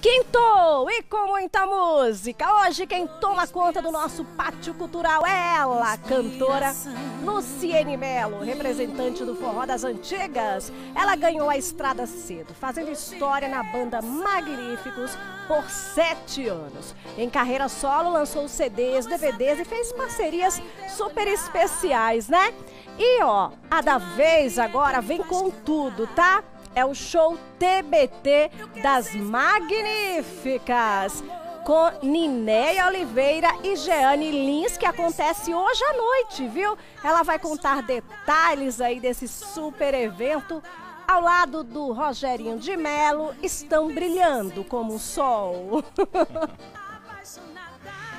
Quinto e com muita música. Hoje quem toma conta do nosso pátio cultural é ela, cantora Luciene Melo, representante do Forró das Antigas. Ela ganhou a estrada cedo, fazendo história na banda Magníficos por sete anos. Em carreira solo, lançou CDs, DVDs e fez parcerias super especiais, né? E ó, a da vez agora vem com tudo, tá? É o show TBT das Magníficas. Com Ninéia Oliveira e Jeane Lins, que acontece hoje à noite, viu? Ela vai contar detalhes aí desse super evento. Ao lado do Rogerinho de Melo, estão brilhando como o sol.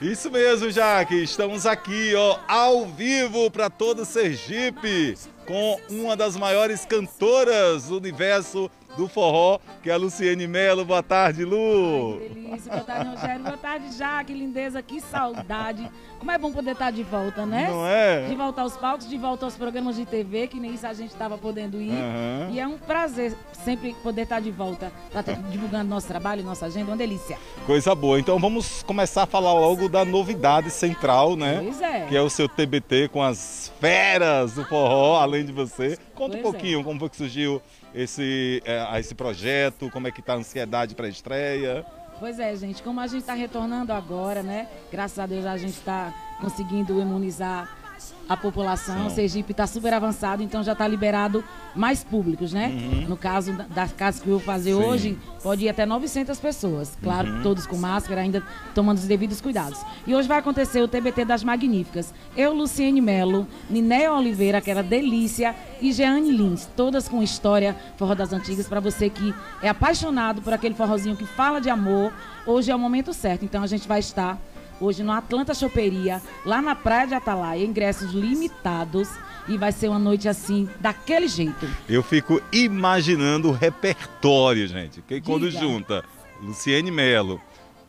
Isso mesmo, Jaque. Estamos aqui, ó, ao vivo para todo Sergipe com uma das maiores cantoras do universo do forró, que é a Luciene Melo. Boa tarde, Lu. Ai, que delícia. Boa tarde, Rogério. Boa tarde, Jaque. Lindeza, que saudade. Como é bom poder estar de volta, né? Não é? De volta aos palcos, de volta aos programas de TV, que nem isso a gente estava podendo ir. Uhum. E é um prazer sempre poder estar de volta, tá divulgando nosso trabalho, nossa agenda, uma delícia. Coisa boa. Então vamos começar a falar logo da novidade central, né? Pois é. Que é o seu TBT com as feras do forró, além de você. Conta pois um é. pouquinho é. como foi que surgiu esse, é, esse projeto, como é que tá a ansiedade para a estreia. Pois é, gente, como a gente está retornando agora, né? Graças a Deus a gente está conseguindo imunizar a população. Sim. O Sergipe está super avançado, então já está liberado mais públicos, né? Uhum. No caso das casas que eu vou fazer Sim. hoje, pode ir até 900 pessoas. Claro, uhum. todos com máscara, ainda tomando os devidos cuidados. E hoje vai acontecer o TBT das Magníficas. Eu, Luciene Melo, Ninéia Oliveira, que era delícia, e Jeane Lins, todas com história forró das antigas, para você que é apaixonado por aquele forrozinho que fala de amor. Hoje é o momento certo, então a gente vai estar hoje no Atlanta Choperia, lá na Praia de Atalaia, ingressos limitados. E vai ser uma noite assim, daquele jeito. Eu fico imaginando o repertório, gente. Que quando junta Luciene Melo,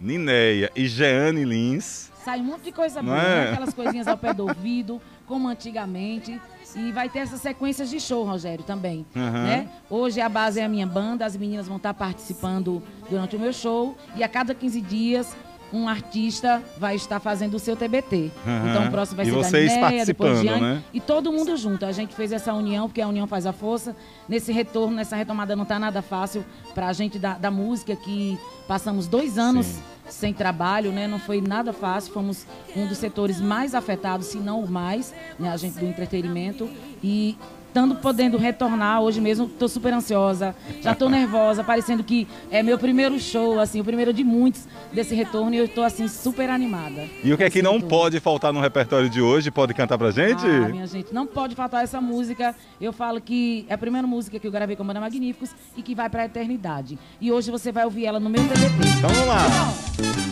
Ninéia e Jeane Lins. Sai um monte de coisa boa, é? aquelas coisinhas ao pé do ouvido, como antigamente. E vai ter essas sequências de show, Rogério, também. Uhum. Né? Hoje a base é a minha banda, as meninas vão estar participando durante o meu show. E a cada 15 dias um artista vai estar fazendo o seu TBT. Uhum. Então o próximo vai e ser vocês da Ninéia, depois Diane, né? e todo mundo junto. A gente fez essa união, porque a união faz a força. Nesse retorno, nessa retomada não está nada fácil para a gente da, da, música, que passamos dois anos Sim. sem trabalho, né? Não foi nada fácil. Fomos um dos setores mais afetados, se não o mais, né? a gente do entretenimento. E estando podendo retornar hoje mesmo, estou super ansiosa, já estou nervosa, parecendo que é meu primeiro show, assim, o primeiro de muitos desse retorno e eu estou assim super animada. E o que é que não retorno. pode faltar no repertório de hoje? Pode cantar pra gente? Ah, minha gente, não pode faltar essa música. Eu falo que é a primeira música que eu gravei com a Banda Magníficos e que vai para a eternidade. E hoje você vai ouvir ela no meu DVD. Então vamos lá.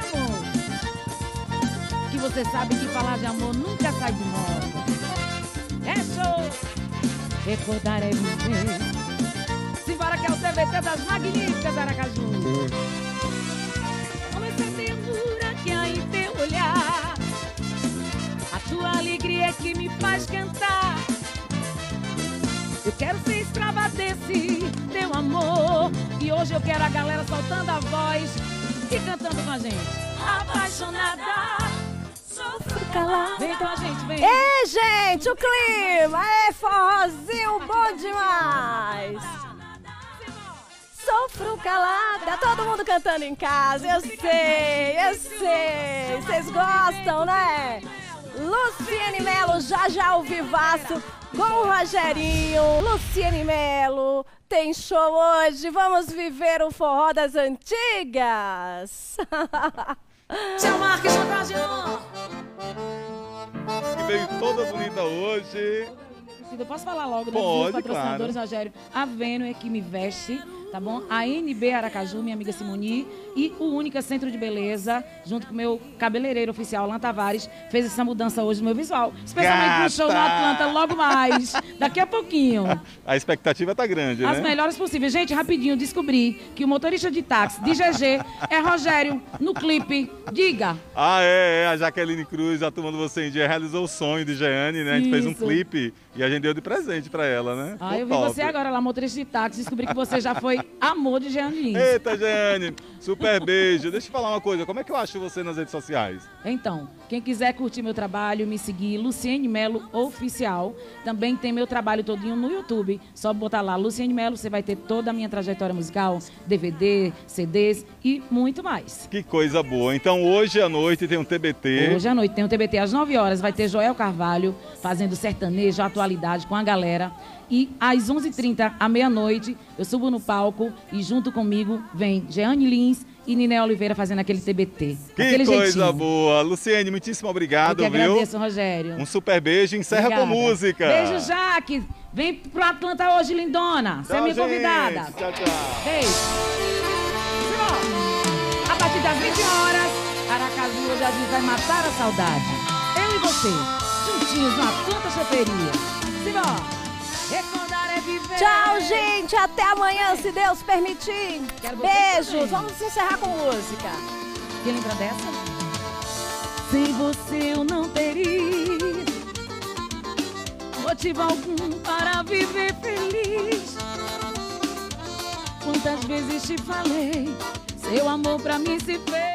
você sabe que falar de amor nunca sai de moda. É show! Recordar é viver. Simbora que é o TBT das magníficas Aracaju. Com essa ternura que há em teu olhar. A tua alegria é que me faz cantar. Eu quero ser escrava desse teu amor. E hoje eu quero a galera soltando a voz e cantando com a gente. Apaixonada, calada. Vem com a gente, vem. Ei, gente, o clima é forrozinho bom demais. Sofro calada, todo mundo cantando em casa, eu sei, eu sei. Vocês gostam, né? Luciene Melo, já já o vivaço com o Rogerinho. Luciene Melo, tem show hoje, vamos viver o forró das antigas. Tchau, Marcos Contagion. Veio toda bonita hoje. Eu posso falar logo dos Pode, patrocinadores, Rogério? A Vênus é que me veste, tá bom? A NB Aracaju, minha amiga Simoni, e o Única Centro de Beleza, junto com o meu cabeleireiro oficial, Alan Tavares, fez essa mudança hoje no meu visual. Especialmente no show Gata! na Atlanta, logo mais, daqui a pouquinho. A expectativa tá grande, As né? melhores possíveis. Gente, rapidinho, descobri que o motorista de táxi de GG é Rogério, no clipe. Diga. Ah, é, é. A Jaqueline Cruz, a turma do Você em Dia, realizou o sonho de Jeane, né? A gente fez um Isso. clipe e a gente deu de presente pra ela, né? Ah, Ficou eu vi top. você agora lá, motorista de táxi, descobri que você já foi amor de Jeane Lins. Eita, Jeane, super beijo. Deixa eu falar uma coisa, como é que eu acho você nas redes sociais? Então, quem quiser curtir meu trabalho, me seguir, Luciene Melo Oficial. Também tem meu trabalho todinho no YouTube. Só botar lá, Luciene Melo, você vai ter toda a minha trajetória musical, DVD, CDs e muito mais. Que coisa boa. Então hoje à noite tem um TBT. Hoje à noite tem o TBT às 9 horas, vai ter Joel Carvalho fazendo sertanejo, atualidade com a galera. E às 11h30, à meia-noite, eu subo no palco e junto comigo vem Jeane Lins e Niné Oliveira fazendo aquele TBT. Que aquele coisa jeitinho. boa. Luciene, muitíssimo Eu obrigado, que viu? agradeço, Rogério. Um super beijo. Encerra com Obrigada. música. Beijo, Jaque. Vem pro Atlanta hoje, lindona. Você é minha gente. convidada. Tchau, tchau. Beijo. Simão, a partir das 20 horas, Aracaju hoje a gente vai matar a saudade. Eu e você, juntinhos na Atlanta Choperia. Simão. Tchau, gente. Até amanhã, se Deus permitir. Beijos. Vamos encerrar com música. Quem lembra dessa? Sem você eu não teria motivo algum para viver feliz. Quantas vezes te falei, seu amor pra mim se fez